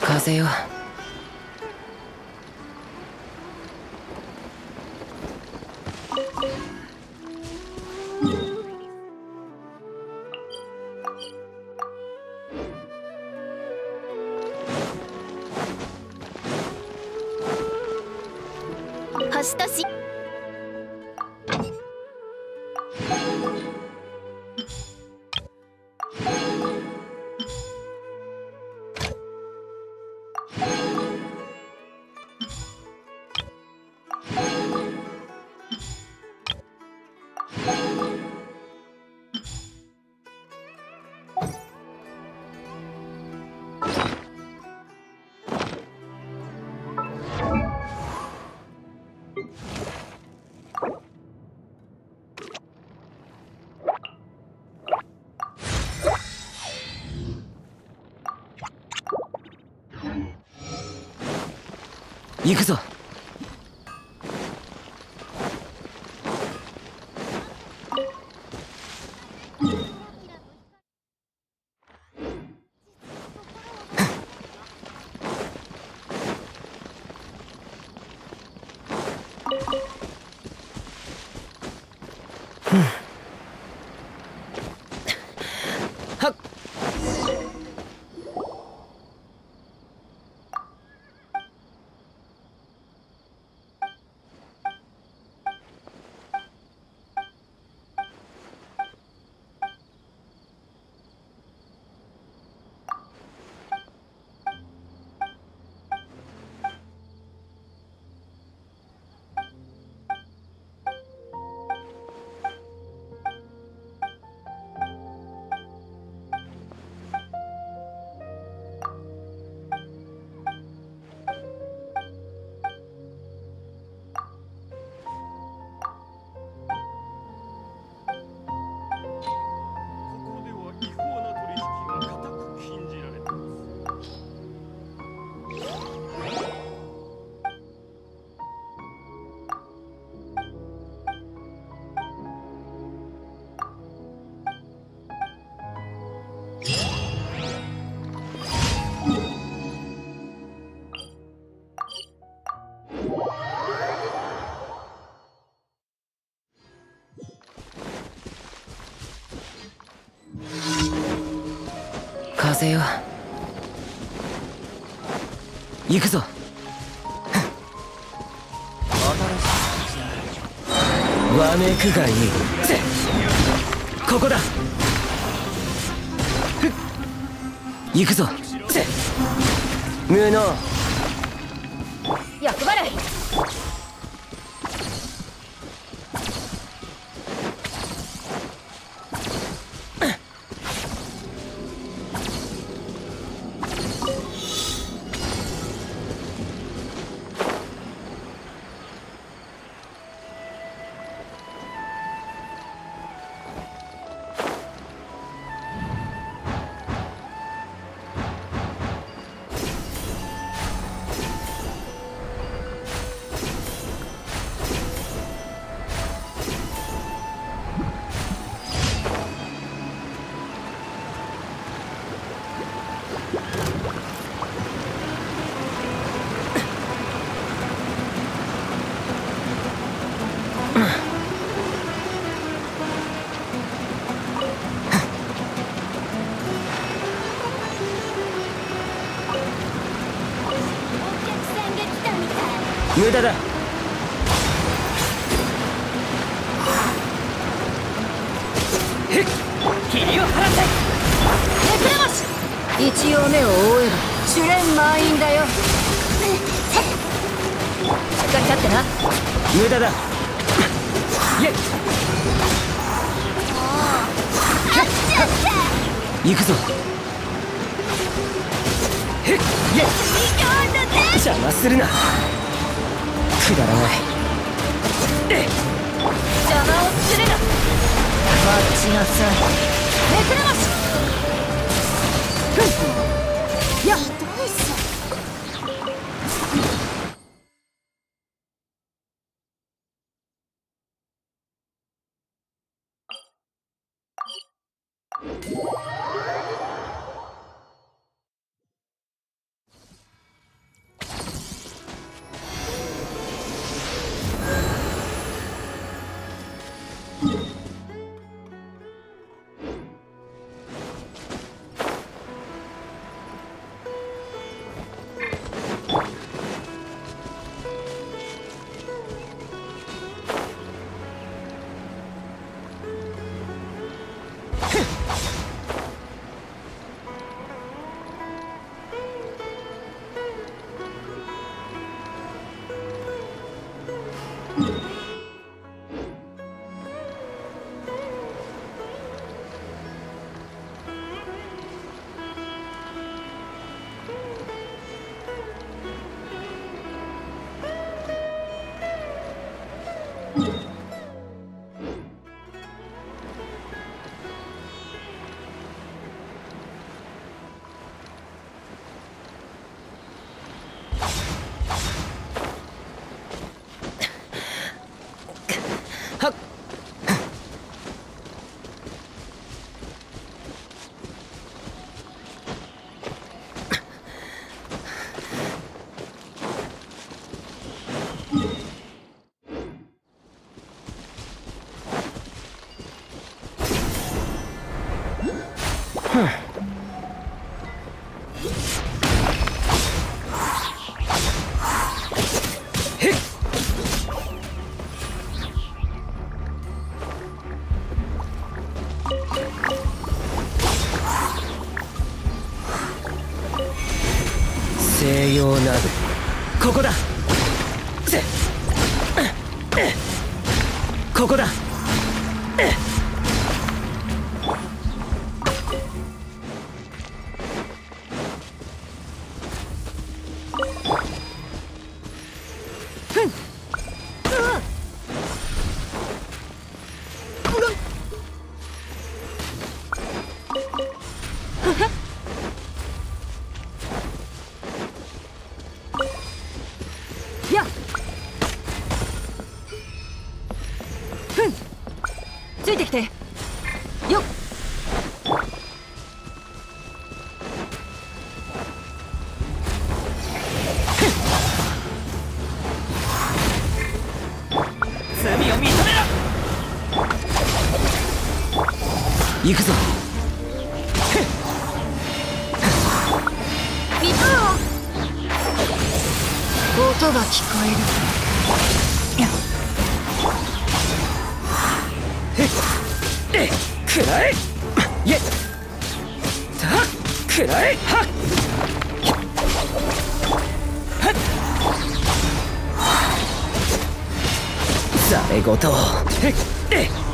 風よ。行くぞ。風よ。行くぞ。わめくがいい。せここだ。行くぞ。せ無能無駄だ。霧をくらまし。一応目を覆えば。主練満員だよ。しっかり立ってな。無駄だ。イェイ行くぞ。へっイェイ邪魔するなくだらない邪魔をするな。待ちなさい。めくれましふん。Huh. 行くぞ。音が聞こえくらえい。えくらえはざれ言を。へっえ。こ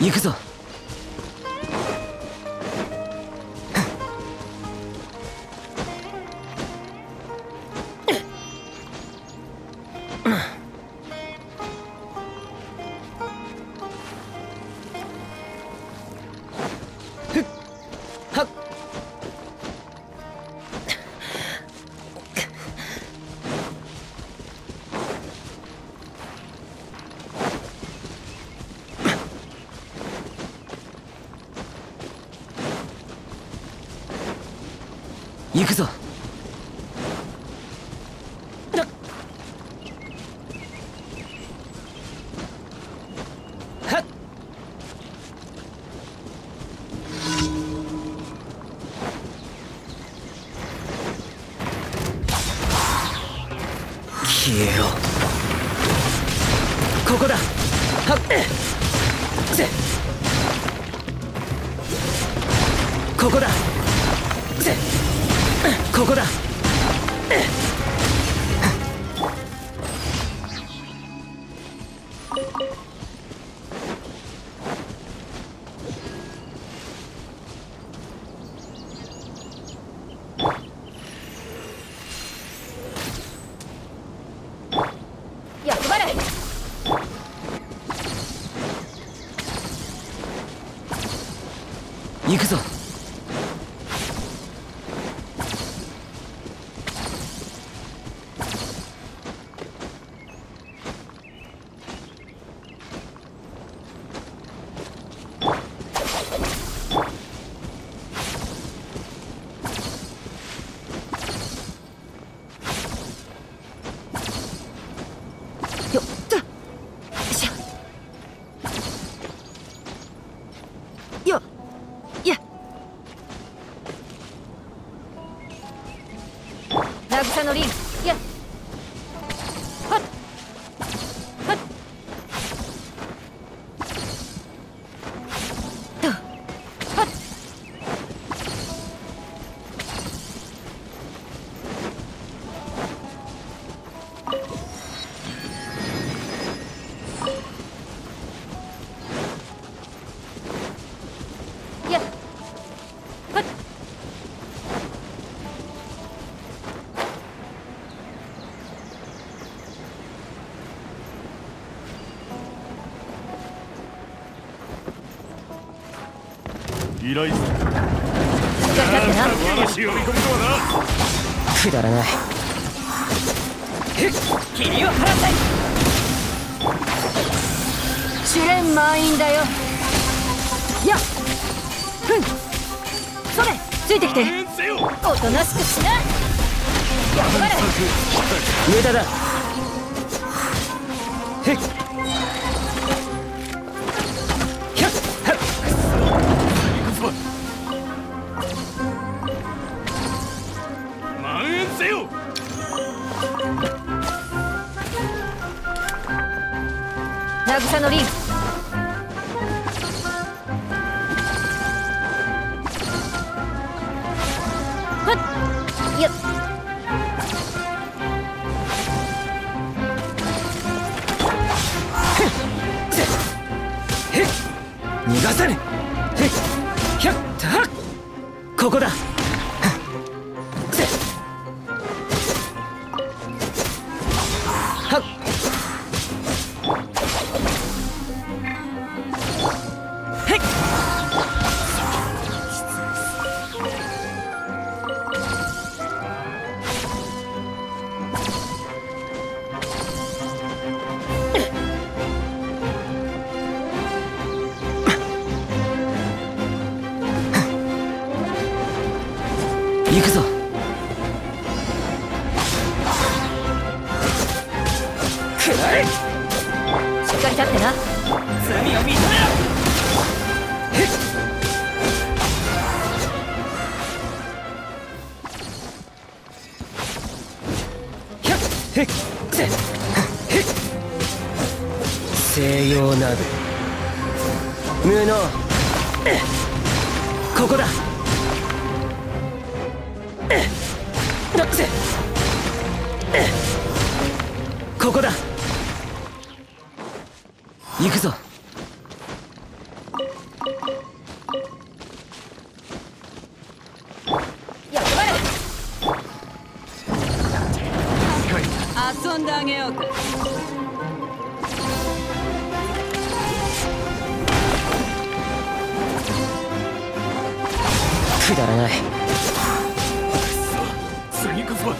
行くぞ。えろここだ。はっ。せ。ここだ。せ。ここだ。渚の依頼する。血を見込むとはくだらない。霧を払って試練満員だよ。やっ。ふん。それついてきて。おとなしくしな。頑張れ無駄だ。へっ渚のリンはっやっへっ逃がさぬへっひゃっはっここだくだらない次こそは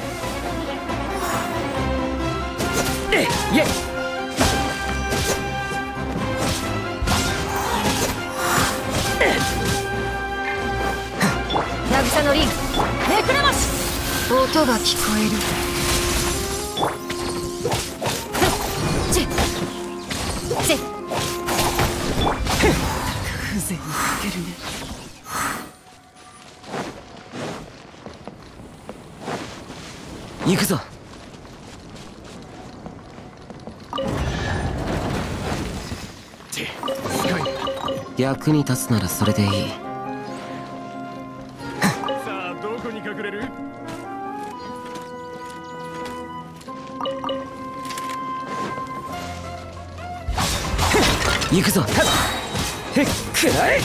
えいえ渚のリンネクラマシ音が聞こえる行くぞ。て近い役に立つならそれでいい。さあどこに隠れる？行くぞ。くらえ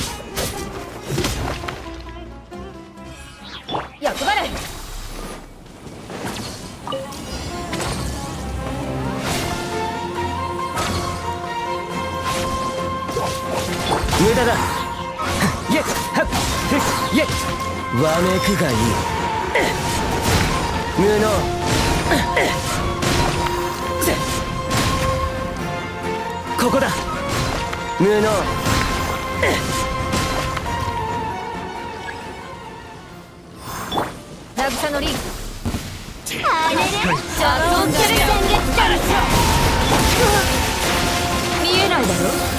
だいえはっへっいえわめくがいい無能せここだ無能渚のリンあれれ遊んでる見えないだろ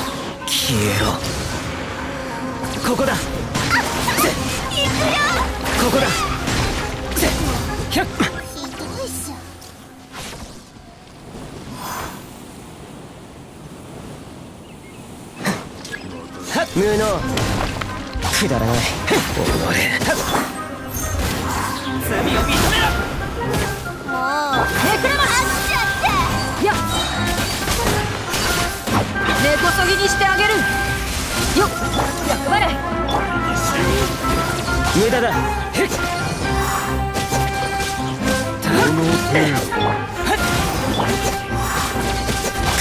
消えろ。ここだ。せ。ここだ。せ。ひゃっ。はっ無能。くだらない。己罪を認めろ。もう根こそぎにしてあげる。よっ役割無駄だ。へっ。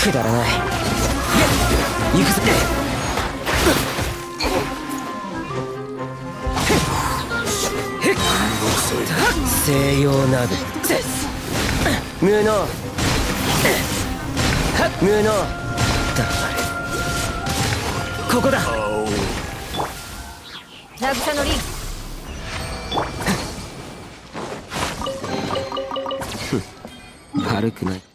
くだらない。行くぜ。西洋など無能。無能ここだ。リ悪くない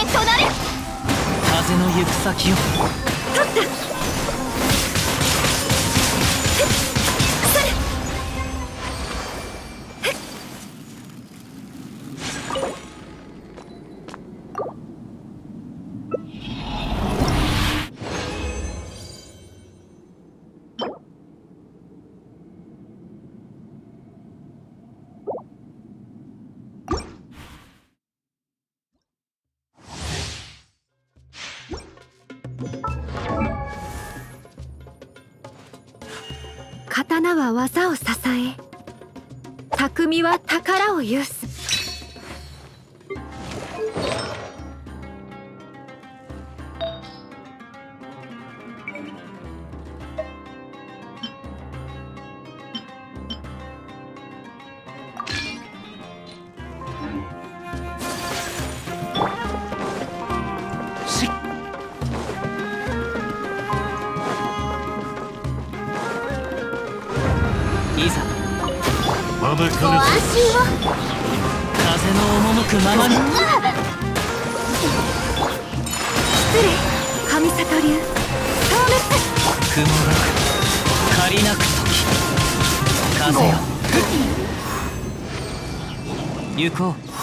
となれ。風の行く先を匠は宝を有す。いざ。まだかねご安心を風の赴くままに。失礼。神里流透明雲が借りなく時風よ。行こう。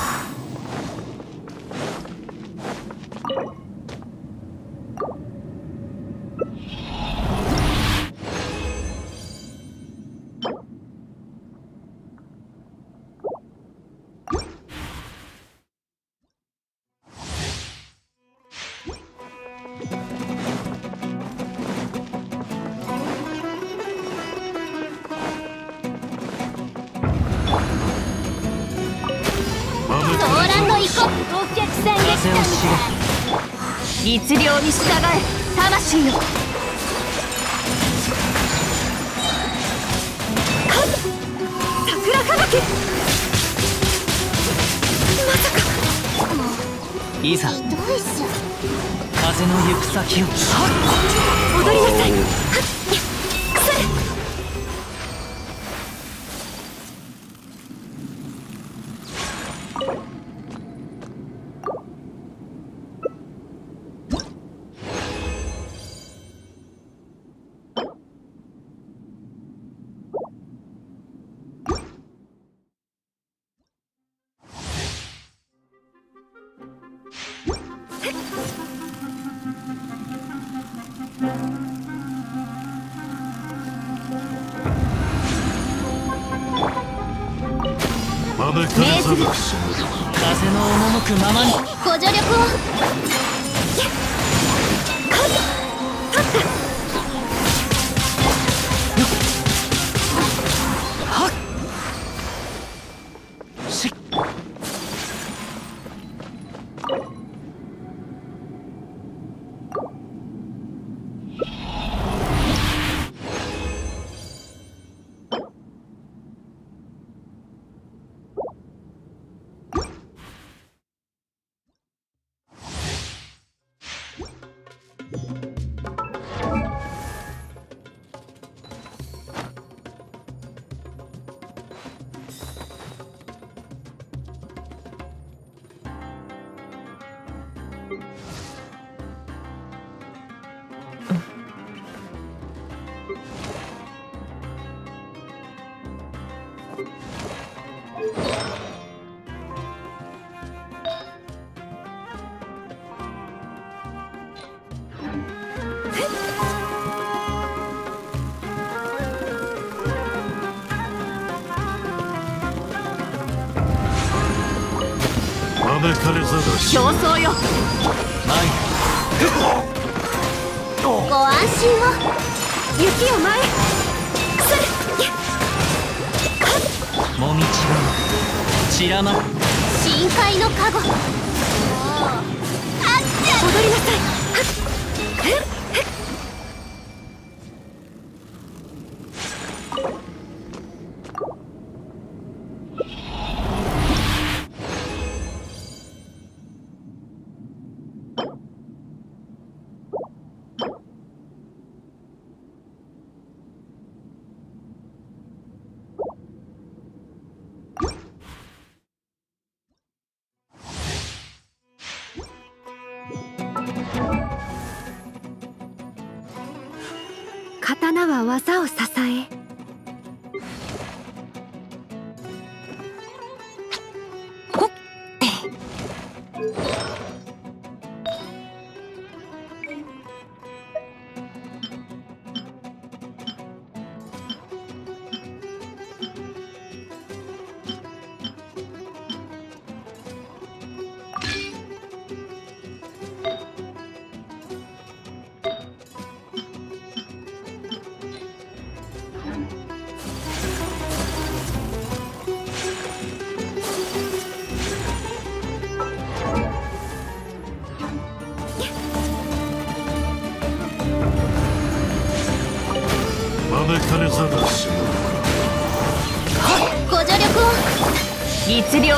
いざ。風の行く先を。踊りなさい競争よ。ご安心を。雪を前へもみちが散らま。る深海の加護あっ踊りなさい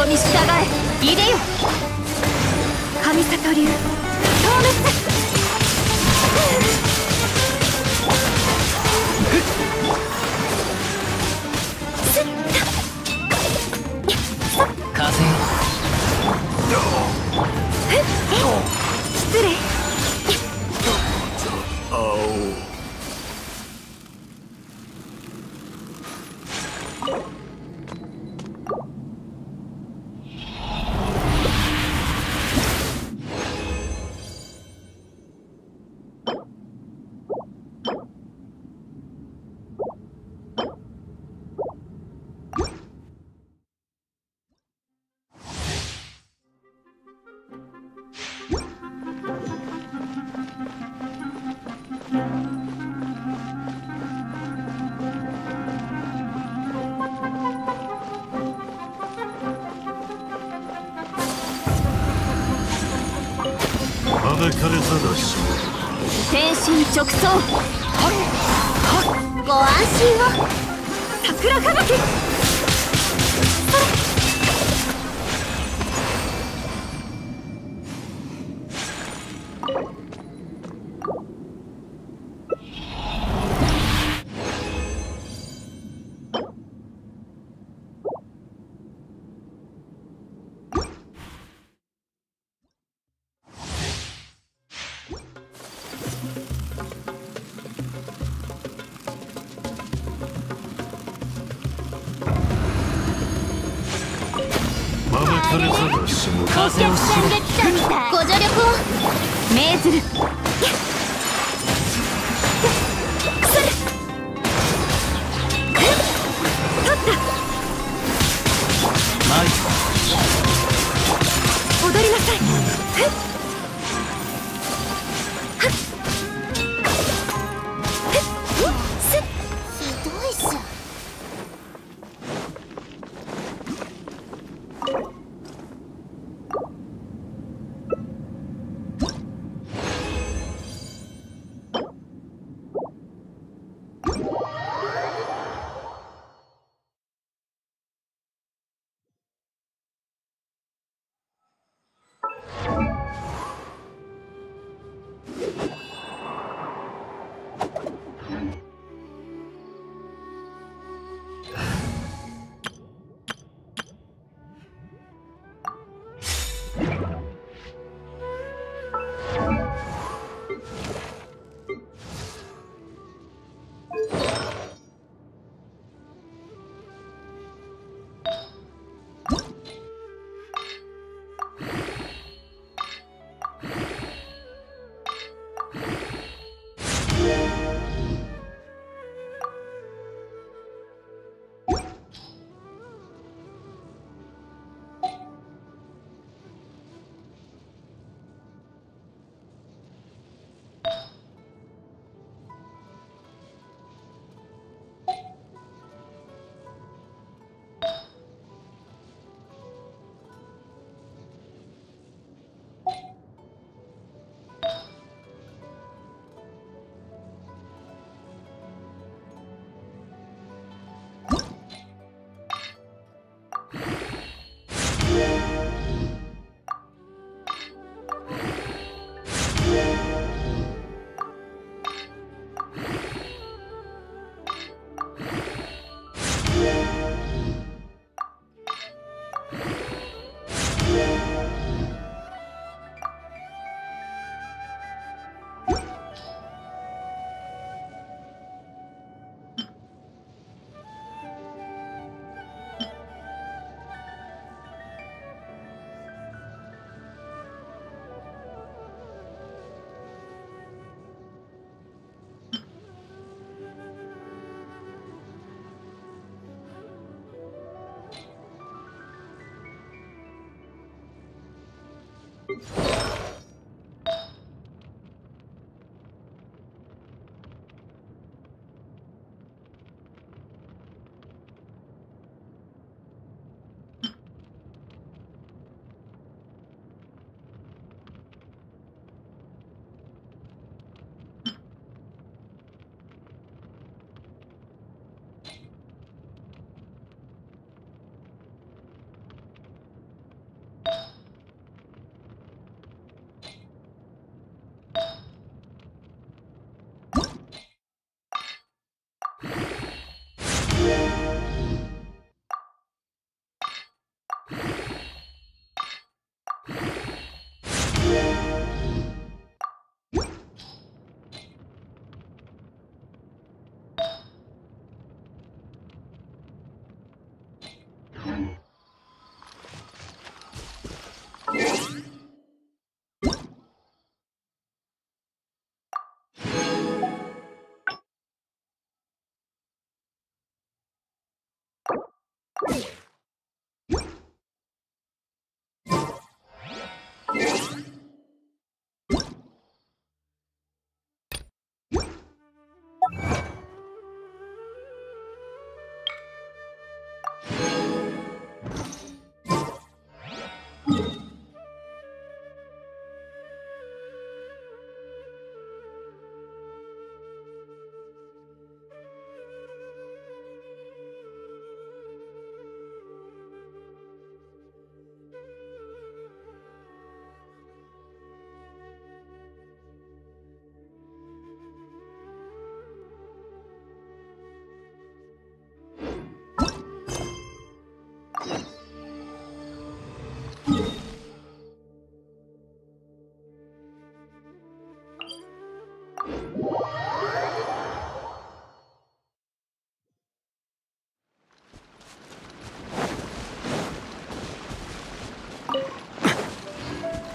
に従え。入れよ。神里流。れざるし天身直送。ご安心を。桜吹雪。命ずる。you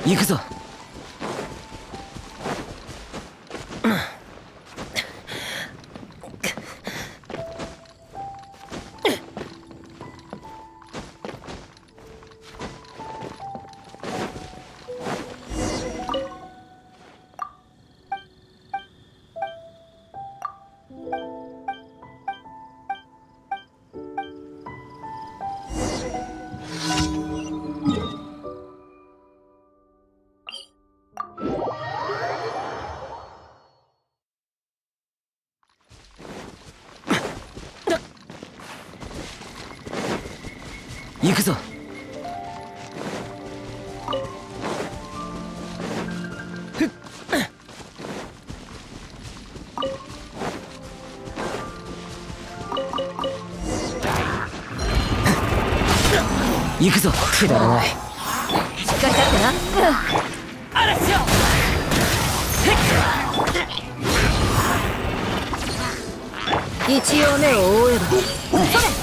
行くぞ。行くぞ。行くぞ。くだらない。しっかり立ってな。一応目を覆えば。それ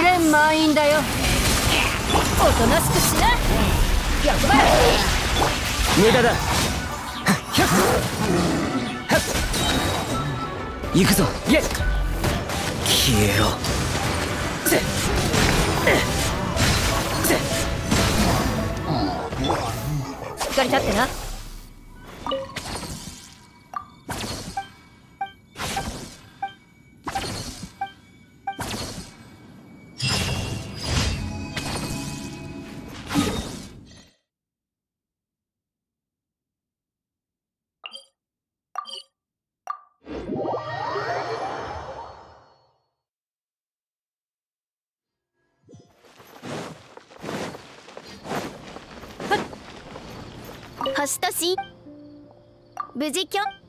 試練満員だよ。おとなしくしな。やっばい無駄だ。行くぞ。イェ消えろ。ぜぜしっかり立ってな星とし。無事キョン